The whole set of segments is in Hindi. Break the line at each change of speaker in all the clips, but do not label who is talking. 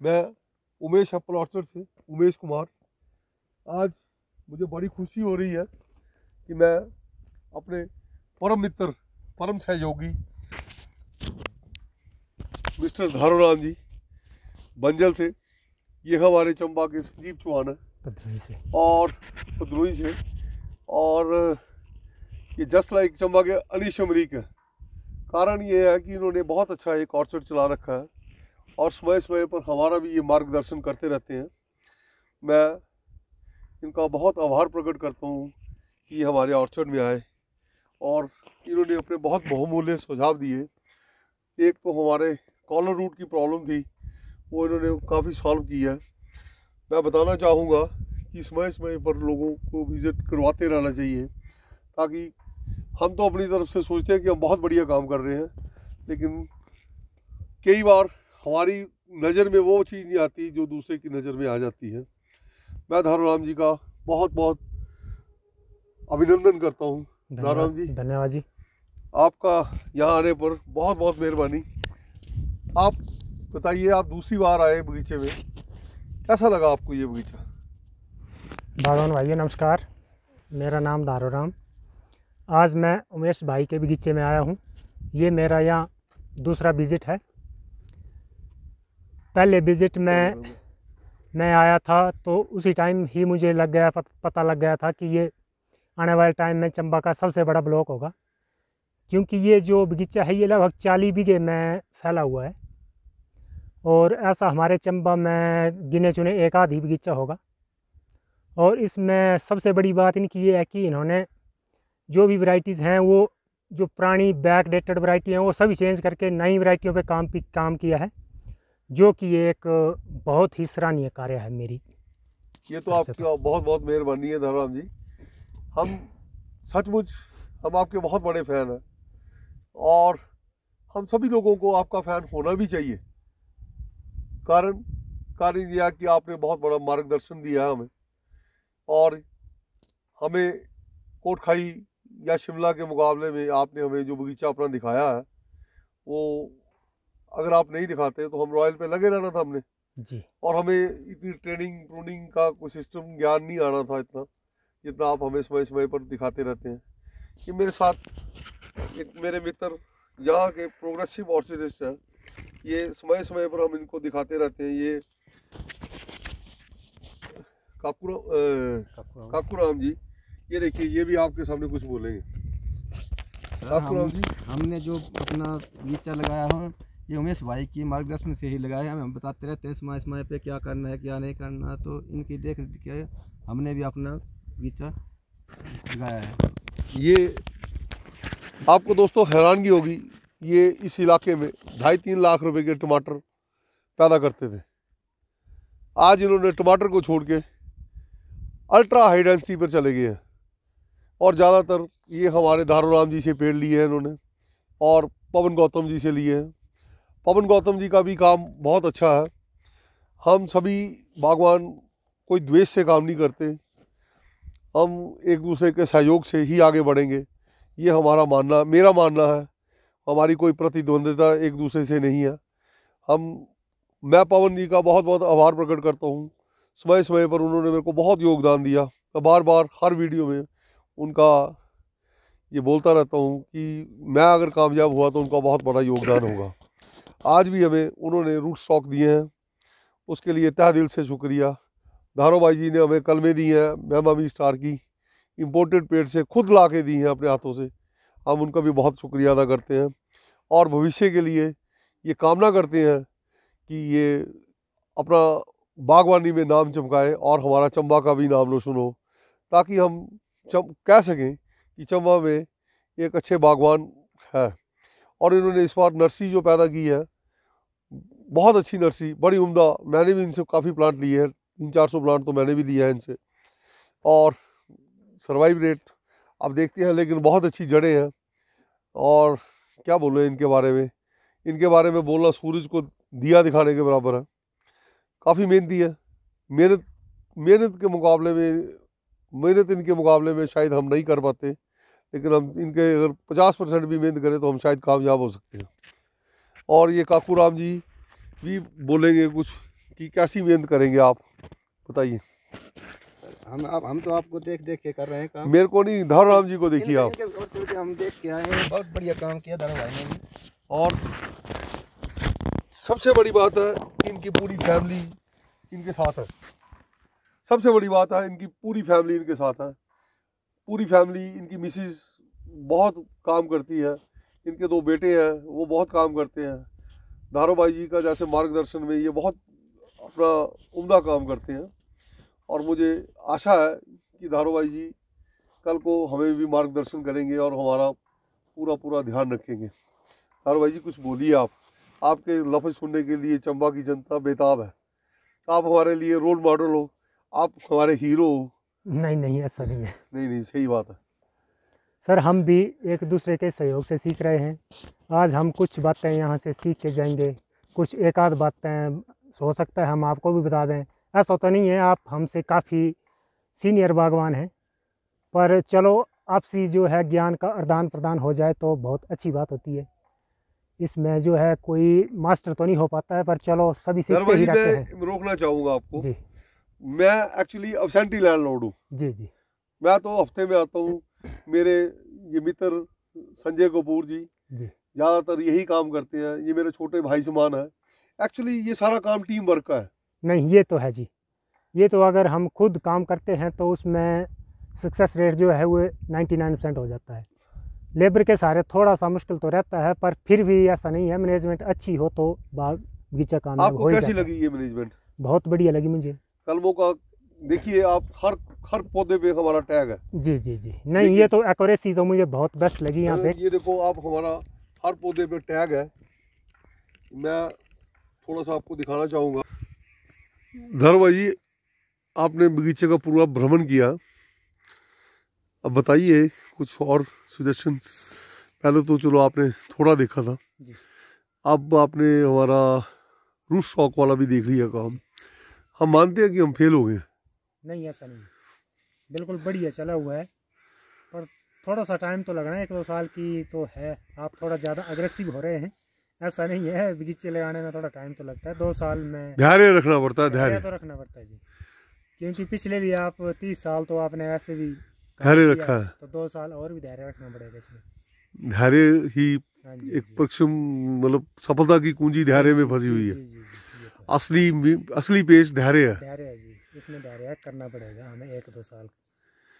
मैं उमेश ऑर्चर्ड से उमेश कुमार। आज मुझे बड़ी खुशी हो रही है कि मैं अपने परम मित्र परम सहयोगी मिस्टर धारोराम जी बंजल से ये हमारे चंबा के संजीव चौहान है।
से।
और भदोही से और ये जस्ट लाइक चंबा के अनिश अमरीक है। कारण ये है कि इन्होंने बहुत अच्छा एक ऑर्चर्ड चला रखा है। और समय समय पर हमारा भी ये मार्गदर्शन करते रहते हैं। मैं इनका बहुत आभार प्रकट करता हूँ कि हमारे ऑर्चर्ड में आए और इन्होंने अपने बहुत बहुमूल्य सुझाव दिए। एक तो हमारे कॉलर रूट की प्रॉब्लम थी, वो इन्होंने काफ़ी सॉल्व की है। मैं बताना चाहूँगा कि समय समय पर लोगों को विज़िट करवाते रहना चाहिए, ताकि हम तो अपनी तरफ़ से सोचते हैं कि हम बहुत बढ़िया काम कर रहे हैं, लेकिन कई बार हमारी नज़र में वो चीज़ नहीं आती जो दूसरे की नज़र में आ जाती है। मैं धारूराम जी का बहुत बहुत अभिनंदन करता हूँ। धारूराम जी।
धन्यवाद जी।
आपका यहाँ आने पर बहुत बहुत मेहरबानी। आप बताइए आप दूसरी बार आए बगीचे में। कैसा लगा आपको ये बगीचा?
बागवान भाइयों नमस्कार। मेरा नाम दारोराम आज मैं उमेश भाई के बगीचे में आया हूँ। ये मेरा यहाँ दूसरा विज़िट है। पहले विज़िट में मैं आया था तो उसी टाइम ही मुझे लग गया पता लग गया था कि ये आने वाले टाइम में चंबा का सबसे बड़ा ब्लॉक होगा। क्योंकि ये जो बगीचा है ये लगभग चालीस बीघे में फैला हुआ है। और ऐसा हमारे चंबा में गिने चुने एक आध ही बगीचा होगा। और इसमें सबसे बड़ी बात इनकी ये है कि इन्होंने जो भी वैरायटीज़ हैं वो जो पुरानी बैक डेटेड वैरायटी हैं वो सभी चेंज करके नई वैरायटियों पे काम काम किया है। जो कि एक बहुत ही सराहनीय कार्य है मेरी
ये तो आपकी बहुत बहुत मेहरबानी है धरराम जी। हम सचमुच हम आपके बहुत बड़े फ़ैन हैं और हम सभी लोगों को आपका फ़ैन होना भी चाहिए। कारण कारण यह कि आपने बहुत बड़ा मार्गदर्शन दिया है हमें और हमें कोटखाई या शिमला के मुकाबले में आपने हमें जो बगीचा अपना दिखाया है वो अगर आप नहीं दिखाते तो हम रॉयल पे लगे रहना था हमने।
जी।
और हमें इतनी ट्रेनिंग प्रूनिंग का कोई सिस्टम ज्ञान नहीं आना था इतना जितना आप हमें समय समय पर दिखाते रहते हैं। कि मेरे साथ एक मेरे मित्र यहाँ के प्रोग्रेसिव ऑर्चिडिस्ट हैं। ये समय समय पर हम इनको दिखाते रहते हैं। ये काकुरा काकूराम। जी ये देखिए ये भी आपके सामने कुछ बोलेंगे। काकूराम जी।
हमने जो अपना बगीचा लगाया है ये उमेश भाई की मार्गदर्शन से ही लगाया है। हम बताते रहते हैं समय समय पे क्या करना है, क्या नहीं करना तो इनकी देख के हमने भी अपना बगीचा लगाया है।
ये आपको दोस्तों हैरानगी होगी, ये इस इलाके में ढाई तीन लाख रुपए के टमाटर पैदा करते थे। आज इन्होंने टमाटर को छोड़ के अल्ट्रा हाई डेंसिटी पर चले गए हैं। और ज़्यादातर ये हमारे धारूराम जी से पेड़ लिए हैं इन्होंने, और पवन गौतम जी से लिए हैं। पवन गौतम जी का भी काम बहुत अच्छा है। हम सभी बागवान कोई द्वेष से काम नहीं करते। हम एक दूसरे के सहयोग से ही आगे बढ़ेंगे। ये हमारा मानना, मेरा मानना है। हमारी कोई प्रतिद्वंद्विता एक दूसरे से नहीं है। हम, मैं पवन जी का बहुत बहुत आभार प्रकट करता हूँ। समय समय पर उन्होंने मेरे को बहुत योगदान दिया। मैं बार बार हर वीडियो में उनका ये बोलता रहता हूँ कि मैं अगर कामयाब हुआ तो उनका बहुत बड़ा योगदान होगा। आज भी हमें उन्होंने रूट स्टॉक दिए हैं। उसके लिए तह दिल से शुक्रिया। धारो भाई जी ने हमें कलमे दी हैं मैमामी स्टार की इम्पोर्टेड पेड़ से खुद ला के दी हैं अपने हाथों से। हम उनका भी बहुत शुक्रिया अदा करते हैं। और भविष्य के लिए ये कामना करते हैं कि ये अपना बागवानी में नाम चमकाए और हमारा चंबा का भी नाम रोशन हो, ताकि हम चम, कह सकें कि चंबा में एक अच्छे बागवान है। और इन्होंने इस बार नर्सरी जो पैदा की है, बहुत अच्छी नर्सरी बड़ी उम्दा, मैंने भी इनसे काफ़ी प्लांट लिए हैं, तीन चार सौ प्लांट तो मैंने भी लिया है इनसे। और सर्वाइव रेट आप देखते हैं, लेकिन बहुत अच्छी जड़ें हैं। और क्या बोलें इनके बारे में? इनके बारे में बोलना सूरज को दिया दिखाने के बराबर है। काफ़ी मेहनती है। मेहनत मेहनत के मुकाबले में, मेहनत इनके मुकाबले में शायद हम नहीं कर पाते। लेकिन हम इनके अगर पचास परसेंट भी मेहनत करें तो हम शायद कामयाब हो सकते हैं। और ये काकू राम जी भी बोलेंगे कुछ कि कैसी मेहनत करेंगे आप? बताइए।
हम आप हम तो आपको देख देख के कर रहे हैं काम।
मेरे को नहीं धर राम जी को देखिए आप।
हम देख के आए हैं बहुत बढ़िया काम किया धर्म भाई ने
और सबसे बड़ी बात है इनकी पूरी फैमिली इनके साथ है। सबसे बड़ी बात है इनकी पूरी फैमिली इनके साथ है। पूरी फैमिली, इनकी मिसिस बहुत काम करती है, इनके दो बेटे हैं, वो बहुत काम करते हैं। धारो भाई जी का जैसे मार्गदर्शन में ये बहुत अपना उम्दा काम करते हैं। और मुझे आशा है कि धारो भाई जी कल को हमें भी मार्गदर्शन करेंगे और हमारा पूरा पूरा ध्यान रखेंगे। धारो भाई जी, कुछ बोलिए आप। आपके लफ्ज़ सुनने के लिए चंबा की जनता बेताब है। आप हमारे लिए रोल मॉडल हो। आप हमारे हीरो हो।
नहीं नहीं ऐसा नहीं है।
नहीं नहीं सही बात है।
सर हम भी एक दूसरे के सहयोग से सीख रहे हैं। आज हम कुछ बातें यहाँ से सीख के जाएँगे। कुछ एक आध बातें हो सकता है हम आपको भी बता दें। ऐसा तो नहीं है आप हमसे काफ़ी सीनियर बागवान हैं। पर चलो आपसी जो है ज्ञान का आदान प्रदान हो जाए तो बहुत अच्छी बात होती है। इसमें जो है कोई मास्टर तो नहीं हो पाता है पर चलो सभी
धारो
सीखते ही रहते हैं।
रोकना चाहूँगा आपको।
जी।
मैं एक्चुअली अबसेंटी लैंडलॉर्ड हूँ।
जी जी।
मैं तो हफ़्ते में आता हूँ। मेरे ये मित्र संजय कपूर जी
जी।
ज़्यादातर यही काम करते हैं। ये मेरे छोटे भाई समान है। एक्चुअली ये सारा काम टीम वर्क का है।
नहीं ये तो है जी। ये तो अगर हम खुद काम करते हैं तो उसमें सक्सेस रेट जो है वो 99 परसेंट हो जाता है। लेबर के सहारे थोड़ा सा मुश्किल तो रहता है पर फिर भी ऐसा नहीं है। मैनेजमेंट अच्छी हो तो बाग बगीचा कामयाब
आपको कैसी लगी ये मैनेजमेंट
बहुत बढ़िया लगी मुझे।
कलमों का देखिए आप हर हर पौधे पे हमारा टैग है।
जी जी जी। नहीं ये तो एक्यूरेसी तो मुझे बहुत बेस्ट लगी यहाँ पे।
ये देखो आप हमारा हर पौधे पे टैग है। मैं थोड़ा सा आपको दिखाना चाहूँगा। धरवा जी आपने बगीचे का पूरा भ्रमण किया। अब बताइए कुछ और सजेशन पहले तो चलो आपने थोड़ा देखा था। अब आपने हमारा रूट स्टॉक वाला भी देख लिया काम। हम मानते हैं कि हम फेल हो गए
नहीं ऐसा नहीं बिल्कुल बढ़िया चला हुआ है। पर थोड़ा सा टाइम तो लगना है एक दो साल की तो है। आप थोड़ा ज़्यादा अग्रेसिव हो रहे हैं। ऐसा नहीं है बगीचे लगाने में थोड़ा टाइम तो लगता है। दो साल में
धैर्य रखना पड़ता है
धैर्य तो रखना पड़ता है जी। क्योंकि पिछले भी आप तीस साल तो आपने ऐसे भी
धैर्य रखा
है,
है
तो दो साल और भी धैर्य रखना पड़ेगा इसमें।
धैर्य ही
हाँ
एक पक्ष मतलब सफलता की कुंजी धैर्य में फंसी हुई है।
जी, जी, जी, है।
असली असली पेश धैर्य है।
धैर्य है जी। इसमें धैर्य करना पड़ेगा हमें एक दो साल।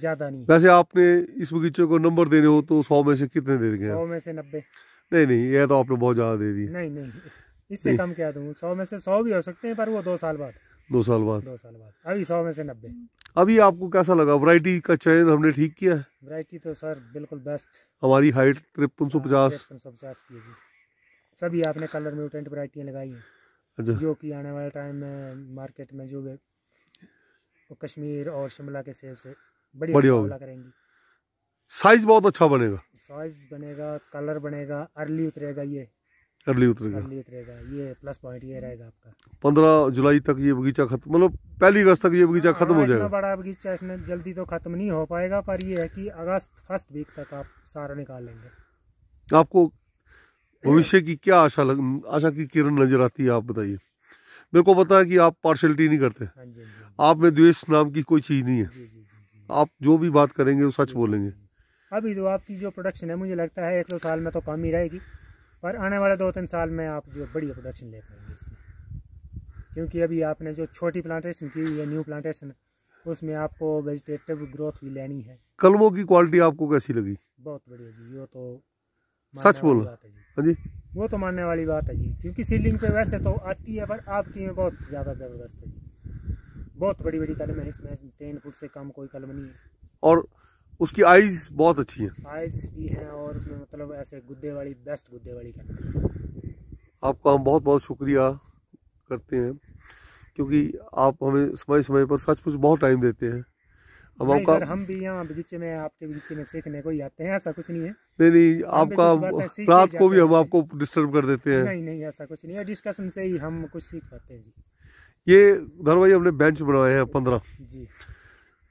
ज़्यादा नहीं।
वैसे आपने इस बगीचे को नंबर देने हो तो सौ में से कितने दे देंगे
सौ में से नब्बे।
नहीं नहीं ये तो आपने बहुत ज़्यादा दे दी
नहीं नहीं इससे कम क्या दूँ? सौ में से सौ भी हो सकते हैं पर वो दो साल बाद।
दो साल बाद।
दो साल बाद। अभी सौ में से नब्बे।
अभी आपको कैसा लगा? वैरायटी का चयन हमने ठीक किया है?
वैरायटी तो सर बिल्कुल बेस्ट
हमारी हाइट तिरपन सौ पचास।
सौ पचास की सभी आपने कलर म्यूटेंट वैरायटियाँ लगाई हैं। जो कि आने वाले टाइम में मार्केट में जो भी वो कश्मीर और शिमला के सेब से बढ़िया
बढ़िया।
करेंगी।
साइज़ बहुत अच्छा बनेगा।
साइज़ बनेगा कलर बनेगा अर्ली उतरेगा ये।
अर्ली उतरेगा।
अर्ली उतरेगा ये प्लस पॉइंट ये रहेगा आपका।
पंद्रह जुलाई तक ये बगीचा खत्म मतलब पहली अगस्त तक ये बगीचा
हाँ,
खत्म हो जाएगा।
बड़ा बगीचा इसमें जल्दी तो खत्म नहीं हो पाएगा पर ये है कि अगस्त फ़र्स्ट वीक तक आप सारा निकाल लेंगे।
आपको भविष्य की क्या आशा लग आशा की किरण नज़र आती है आप बताइए। मेरे को पता है कि आप पार्शलिटी नहीं करते।
हाँ जी हाँ जी,
आप में द्वेष नाम की कोई चीज़ नहीं है। आप जो भी बात करेंगे वो सच बोलेंगे।
जी, जी। अभी तो आपकी जो प्रोडक्शन है मुझे लगता है एक दो साल में तो कम ही रहेगी। पर आने वाले दो तीन साल में आप जो बढ़िया प्रोडक्शन ले पाएँगे इससे क्योंकि अभी आपने जो छोटी प्लांटेशन की हुई है न्यू प्लांटेशन उसमें आपको वेजिटेटिव ग्रोथ भी लेनी है।
कलमों की क्वालिटी आपको कैसी लगी?
बहुत बढ़िया जी वो तो
सच बोलो।
जी।
हाँ जी।
वो तो मानने वाली बात है जी क्योंकि सीलिंग पे वैसे तो आती है पर आपकी में बहुत ज़्यादा ज़बरदस्त है जी। बहुत बड़ी बड़ी कलम है इसमें तीन फुट से कम कोई कलम नहीं है।
और उसकी आइज़ बहुत अच्छी है।
आइज़ भी हैं और उसमें मतलब ऐसे गुद्दे वाली बेस्ट गुद्दे वाली कलम
आपका हम बहुत बहुत शुक्रिया करते हैं क्योंकि आप हमें समय समय पर सचमुच बहुत टाइम देते हैं।
नहीं सर हम भी यहाँ बगीचे में आपके बगीचे में सीखने को ही आते हैं ऐसा कुछ नहीं है।
नहीं नहीं आपका रात को भी हम आपको डिस्टर्ब कर देते हैं।
नहीं नहीं ऐसा कुछ नहीं है। डिस्कशन से ही हम कुछ सीख पाते हैं जी।
ये धरवाई हमने बेंच बनवाए हैं पंद्रह।
जी।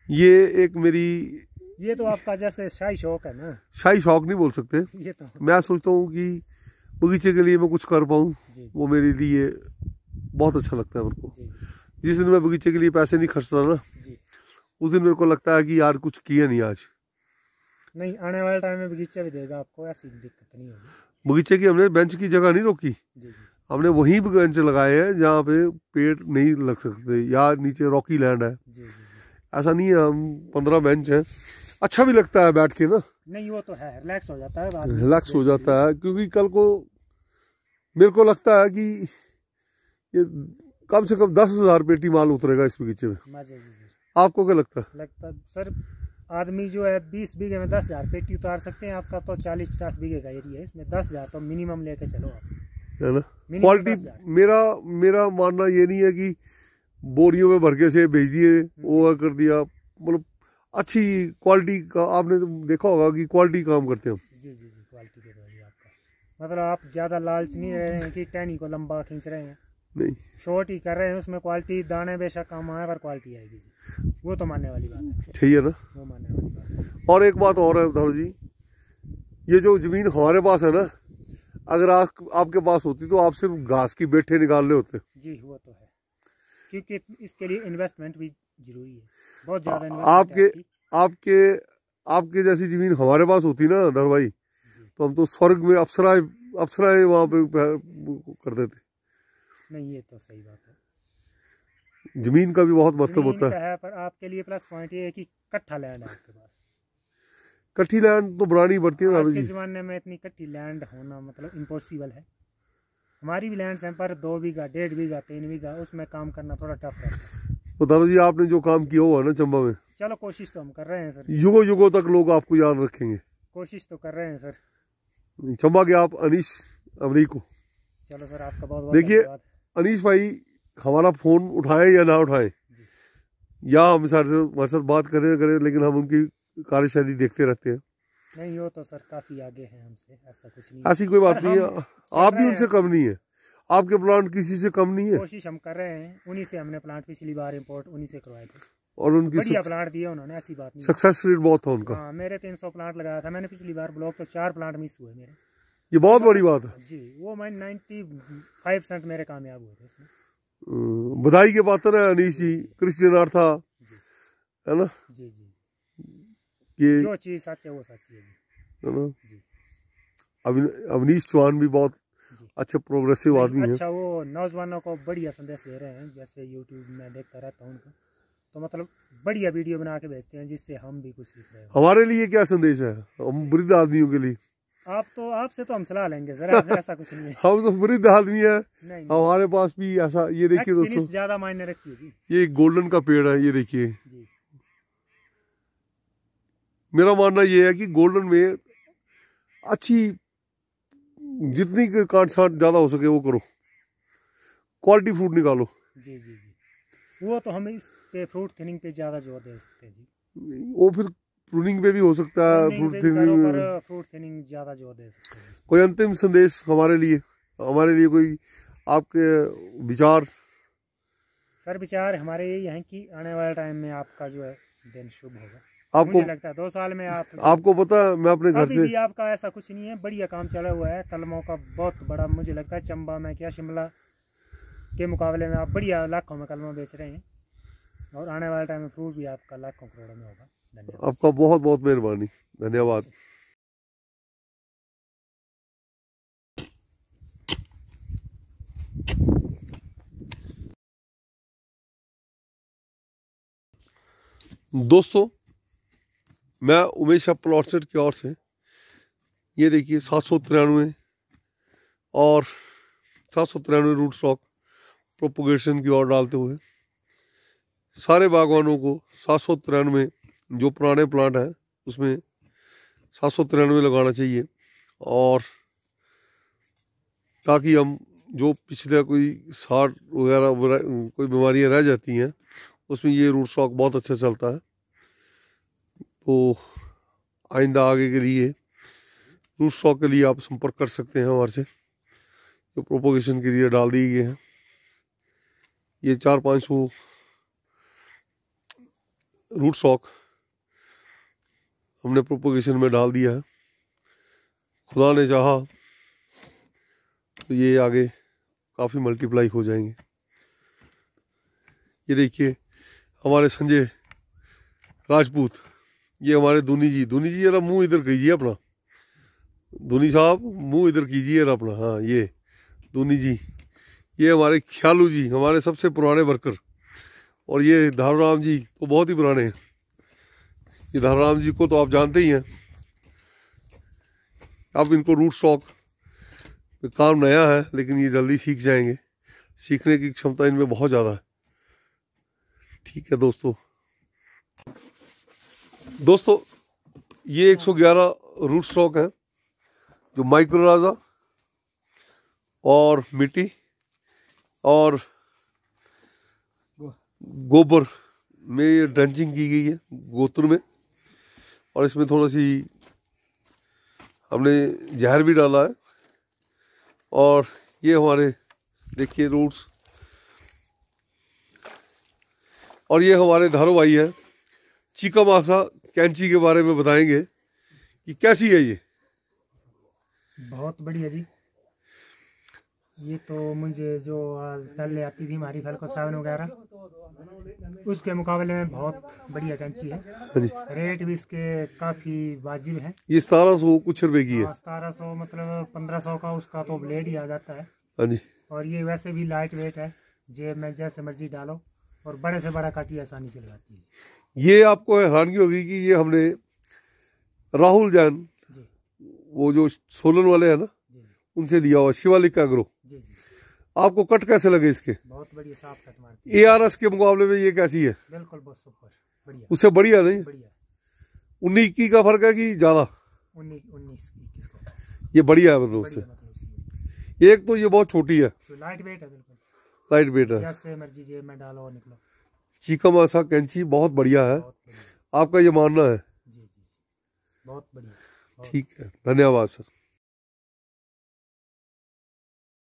ये एक मेरी
ये तो आपका जैसे शाही शौक है ना।
शाही शौक नहीं बोल सकते।
ये तो
मैं सोचता हूँ कि बगीचे के लिए मैं कुछ कर पाऊँ। वो मेरे लिए बहुत अच्छा लगता है मेरे को। जिस दिन मैं बगीचे के लिए पैसे नहीं खर्चता ना
जी।
उस दिन मेरे को लगता है कि यार कुछ किया नहीं आज।
नहीं आने वाले टाइम में बगीचा भी देगा आपको ऐसी दिक्कत नहीं होगी।
बगीचे की हमने बेंच की जगह नहीं रोकी।
जी जी।
हमने वहीं बेंच लगाए हैं जहाँ पे पेड़ नहीं लग सकते या नीचे रॉकी लैंड है।
जी जी जी।
ऐसा नहीं है हम पंद्रह बेंच हैं। अच्छा भी लगता है बैठ के ना।
नहीं वो तो है रिलैक्स हो जाता है
रिलैक्स हो जाता है क्योंकि कल को मेरे को लगता है कि ये कम से कम दस हज़ार पेटी माल उतरेगा इस बगीचे में। आपको क्या लगता है?
लगता सर आदमी जो है बीस बीघे में दस हज़ार पेटी उतार सकते हैं आपका तो चालीस पचास बीघे का एरिया है इसमें दस हज़ार तो मिनिमम लेके चलो आप।
है ना? क्वालिटी मेरा मेरा मानना ये नहीं है कि बोरियों में भर के से भेज दिए वो कर दिया मतलब अच्छी क्वालिटी का आपने तो देखा होगा कि क्वालिटी काम करते हैं
जी जी जी क्वालिटी आपका। मतलब आप ज़्यादा लालच नहीं रहे हैं कि टहनी को लंबा खींच रहे हैं।
नहीं।
शॉर्ट ही कर रहे हैं उसमें क्वालिटी दाने बेशक कम आए पर क्वालिटी आएगी जी। वो तो मानने वाली बात है।
सही है ना?
वो मानने वाली बात है।
और एक बात और है धरो जी। ये जो ज़मीन हमारे पास है ना अगर आप आपके पास होती तो आप सिर्फ़ घास की बेठे निकाल रहे होते।
जी वो तो है। क्योंकि इसके लिए इन्वेस्टमेंट भी ज़रूरी है। बहुत ज़्यादा
आपके-
आपके
आपके जैसी ज़मीन हमारे पास होती ना धर भाई तो हम तो स्वर्ग में अप्सराएँ अप्सराएँ वहाँ पे- कर देते।
नहीं ये तो सही बात है।
ज़मीन का भी बहुत मतलब होता है।
है पर आपके लिए प्लस पॉइंट ये है कि कट्ठा लैंड है आपके पास।
कट्ठी लैंड तो बनानी पड़ती है
आज के ज़माने में इतनी कट्ठी लैंड होना मतलब इम्पॉसिबल है। हमारी भी लैंड हैं पर दो बीघा डेढ़ बीघा तीन बीघा उसमें काम करना थोड़ा टफ रहता है।
तो दारू जी आपने जो काम किया हुआ है ना चंबा में
चलो कोशिश तो हम कर रहे हैं सर।
युगो युगों तक लोग आपको याद रखेंगे।
कोशिश तो कर रहे हैं सर।
चंबा के आप अनीश अमरी को
चलो सर आपका बहुत बहुत
देखिए, अनीश भाई हमारा फ़ोन उठाए या ना उठाए? या हम सर से हमारे साथ बात करें ना करें लेकिन हम उनकी कार्यशैली देखते रहते हैं।
नहीं हो तो सर काफ़ी आगे हैं हमसे ऐसा कुछ नहीं
ऐसी कोई बात नहीं है। आप भी उनसे कम नहीं है। आपके प्लांट किसी से कम नहीं है।
कोशिश हम कर रहे हैं उन्हीं से हमने प्लांट पिछली बार इम्पोर्ट उन्हीं से करवाए थे।
और उनकी
बढ़िया प्लांट दिए उन्होंने ऐसी बात नहीं
सक्सेस रेट बहुत था उनका।
हाँ मेरे तीन सौ प्लांट लगाया था मैंने पिछली बार ब्लॉक तो चार प्लांट मिस हुए मेरे।
ये बहुत बड़ी बात है।
जी वो मैं नाइन्टी फाइव परसेंट मेरे कामयाब हुए थे इसमें।
बधाई के पात्र है अनीश जी क्रिश्चियन अर्था है ना?
जी जी।
ये
जो चीज़ सच है वो सच्ची है
है। ना?
जी।
अविन- अवनीश चौहान भी बहुत अच्छे प्रोग्रेसिव आदमी
नहीं,
है।
अच्छा वो नौजवानों को बढ़िया संदेश दे रहे हैं जैसे यूट्यूब में देखता रहता हूँ उनको। तो मतलब बढ़िया वीडियो बना के भेजते हैं जिससे हम भी कुछ सीख रहे हो।
हमारे लिए क्या संदेश है? हम वृद्ध आदमियों के लिए।
आप तो आपसे तो हम सलाह लेंगे जरा ऐसा कुछ नहीं है।
हम तो वृद्ध आदमी है। हमारे पास भी ऐसा ये देखिए दोस्तों।
ज़्यादा मायने रखती है जी।
ये गोल्डन का पेड़ है ये देखिए। मेरा मानना ये है कि गोल्डन में अच्छी जितनी काट छाट ज़्यादा हो सके वो करो। क्वालिटी फ्रूट निकालो।
जी जी जी। वो तो हम इस पे फ्रूट थिनिंग पे ज़्यादा ज़ोर दे सकते हैं जी।
वो फिर प्रूनिंग पे भी हो सकता है फ्रूट थिनिंग
फ्रूट थिनिंग ज़्यादा ज़ोर दे सकते हैं
कोई अंतिम संदेश हमारे लिए हमारे लिए कोई आपके विचार?
सर विचार हमारे यही हैं कि आने वाले टाइम में आपका जो है दिन शुभ होगा।
आपको
लगता है दो साल में आप
आपको पता है मैं अपने घर से
भी आपका ऐसा कुछ नहीं है बढ़िया काम चला हुआ है कलमों का बहुत बड़ा मुझे लगता है चंबा में क्या शिमला के मुकाबले में आप बढ़िया लाखों में कलमा बेच रहे हैं। और आने वाले टाइम में फ्रूट भी आपका लाखों करोड़ों में होगा।
आपका बहुत बहुत मेहरबानी। धन्यवाद। दोस्तों, मैं उमेश प्लॉट सेट की ओर से, ये देखिए सात सौ तिरानवे और सात सौ तिरानवे रूट स्टॉक प्रोपोगेशन की ओर डालते हुए, सारे बागवानों को सात सौ तिरानवे जो पुराने प्लांट हैं, उसमें सात सौ तिरानवे लगाना चाहिए और ताकि हम जो पिछले कोई साठ वगैरह कोई बीमारियाँ रह जाती हैं, उसमें ये रूट स्टॉक बहुत अच्छा चलता है। तो आइंदा आगे के लिए रूट स्टॉक के लिए आप संपर्क कर सकते हैं हमारे से। जो प्रोपोगेशन के लिए डाल दिए गए हैं। ये चार पाँच सौ रूट स्टॉक हमने प्रोपोगेशन में डाल दिया है। खुदा ने चाहा तो ये आगे काफ़ी मल्टीप्लाई हो जाएँगे। ये देखिए, हमारे संजय राजपूत, ये हमारे धोनी जी। धोनी जी, जरा मुँह इधर कीजिए अपना। धोनी साहब, मुँह इधर कीजिए जरा अपना। हाँ ये धोनी जी, ये हमारे ख्यालू जी, हमारे सबसे पुराने वर्कर और ये धारूराम जी तो बहुत ही पुराने हैं। ये धारूराम जी को तो आप जानते ही हैं। अब इनको रूट स्टॉक काम नया है, लेकिन ये जल्दी सीख जाएँगे। सीखने की क्षमता इनमें बहुत ज़्यादा है। ठीक है दोस्तों। दोस्तों, ये 111 रूट स्टॉक हैं, जो माइक्रो राजा और मिट्टी और गोबर में ये ड्रेंचिंग की गई है, गोत्र में। और इसमें थोड़ा सी हमने जहर भी डाला है। और ये हमारे, देखिए रूट्स और ये हमारे धारो भाई है। चीका मासा, कैंची के बारे में बताएँगे कि कैसी है ये।
बहुत बढ़िया जी। ये तो मुझे जो पहले आती थी हमारी फल को सावन वगैरह उसके मुकाबले में बहुत बढ़िया कैंची है।
हाँ
रेट भी इसके काफ़ी वाजिब है।
ये सतारह सौ कुछ रुपए की है।
सतारह सौ मतलब पंद्रह सौ का उसका तो ब्लेड ही आ जाता है।
हाँ
और ये वैसे भी लाइट वेट है जेब में जैसे मर्ज़ी डालो और बड़े से बड़ा काटी आसानी से लगाती है।
ये आपको हैरानगी होगी कि ये हमने राहुल जैन वो जो सोलन वाले हैं ना उनसे लिया हुआ शिवालिक एग्रो
जी जी।
आपको कट कैसे लगे इसके?
बहुत बढ़िया साफ़ कट मारती
ए आर एस के मुकाबले में ये कैसी है?
बिल्कुल बहुत सुपर बढ़िया।
उससे बढ़िया नहीं?
बढ़िया।
उन्नीस इक्की का फ़र्क है कि ज़्यादा?
उन्नीस का
ये बढ़िया है मतलब उससे।
मतलब।
एक तो ये बहुत छोटी है।
तो लाइट वेट है बिल्कुल।
लाइट वेट है। चीकम ऐसा कैंची बहुत बढ़िया है। आपका ये मानना है? ठीक है धन्यवाद सर।